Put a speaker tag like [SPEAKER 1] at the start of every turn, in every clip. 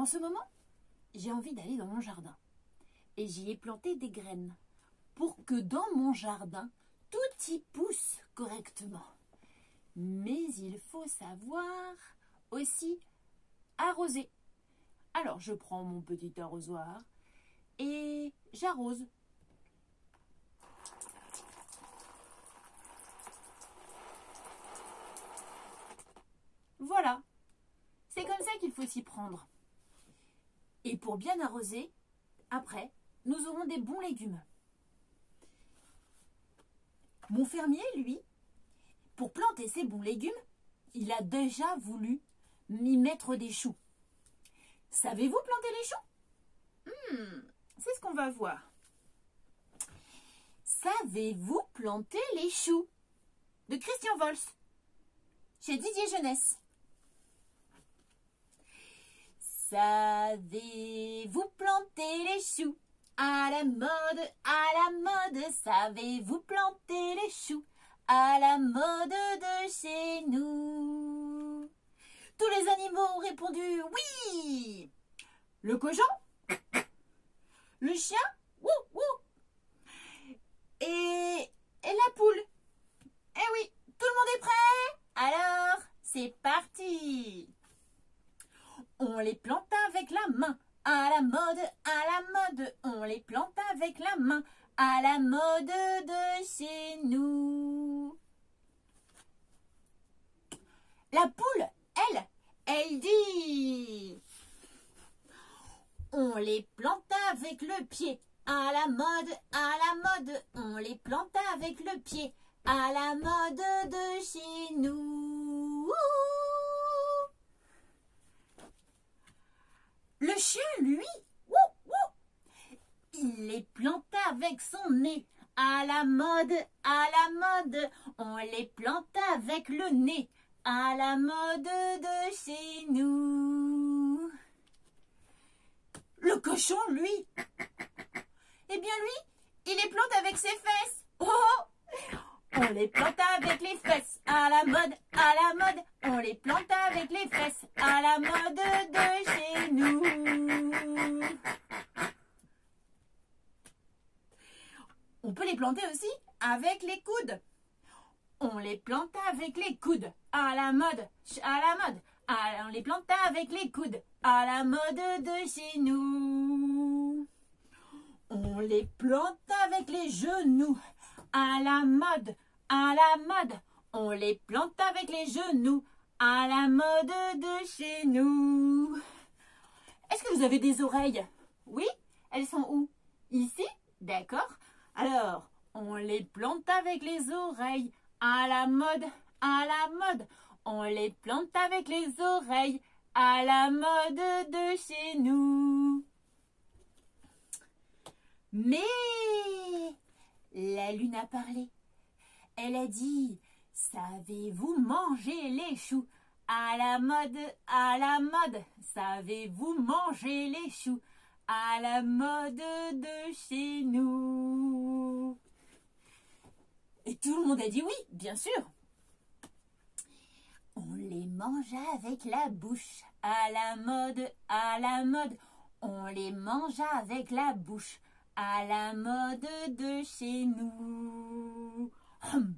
[SPEAKER 1] En ce moment, j'ai envie d'aller dans mon jardin. Et j'y ai planté des graines pour que dans mon jardin, tout y pousse correctement. Mais il faut savoir aussi arroser. Alors je prends mon petit arrosoir et j'arrose. Voilà, c'est comme ça qu'il faut s'y prendre. Et pour bien arroser, après, nous aurons des bons légumes. Mon fermier, lui, pour planter ses bons légumes, il a déjà voulu m'y mettre des choux. Savez-vous planter les choux? Hmm, C'est ce qu'on va voir. Savez-vous planter les choux? De Christian Vols, chez Didier Jeunesse. Savez-vous planter les choux? À la mode, à la mode, savez-vous planter les choux? À la mode de chez nous. Tous les animaux ont répondu oui. Le cochon? Le chien Wouh, wouh et, et la poule Eh oui, tout le monde est prêt Alors, c'est parti on les plante avec la main, à la mode, à la mode. On les plante avec la main, à la mode de chez nous. La poule, elle, elle dit On les plante avec le pied, à la mode, à la mode. On les plante avec le pied, à la mode de chez nous. Le chien, lui, il les planta avec son nez. À la mode, à la mode, on les planta avec le nez. À la mode de chez nous. Le cochon, lui, eh bien lui, il les plante avec ses fesses. Oh On les planta avec les fesses. À la mode, à la mode, on les planta avec les fesses. À la mode de chez nous. On peut les planter aussi avec les coudes. On les planta avec les coudes. À la mode, à la mode. on les planta avec les coudes. À la mode de chez nous. On les planta avec les genoux. À la mode, à la mode. On les plante avec les genoux. À la mode de chez nous. Est-ce que vous avez des oreilles? Oui? Elles sont où? Ici? D'accord. Alors, on les plante avec les oreilles. À la mode, à la mode. On les plante avec les oreilles. À la mode de chez nous. Mais la lune a parlé. Elle a dit Savez-vous manger les choux? À la mode, à la mode. Savez-vous manger les choux? À la mode de chez nous. Et tout le monde a dit oui, bien sûr. On les mange avec la bouche. À la mode, à la mode. On les mange avec la bouche à la mode de chez nous. Hum,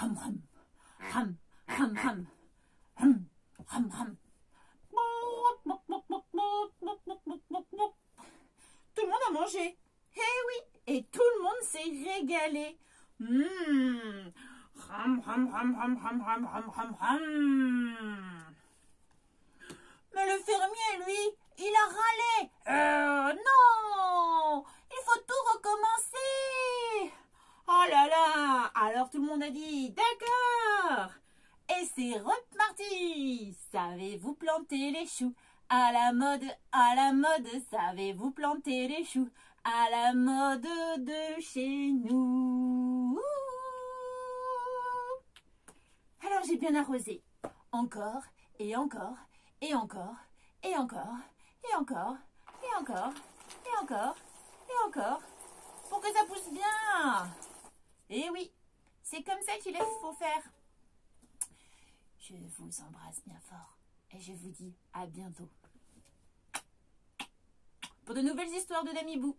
[SPEAKER 1] hum, hum, hum, hum, hum, hum, hum, hum. Tout le monde a mangé. Eh oui, et tout le monde s'est régalé. Hum, Hum, hum, hum, Mais le fermier, lui, il a râlé. Euh, non. Il faut tout recommencer. Oh là là. Alors tout le monde a dit, d'accord. Et c'est reparti. Savez-vous planter les choux? À la mode, à la mode, savez-vous planter les choux? À la mode de chez nous. J'ai bien arrosé. Encore et encore et encore et encore et encore et encore et encore et encore, pour que ça pousse bien. Et eh oui, c'est comme ça qu'il faut faire. Je vous embrasse bien fort et je vous dis à bientôt. pour de nouvelles histoires de Damibou.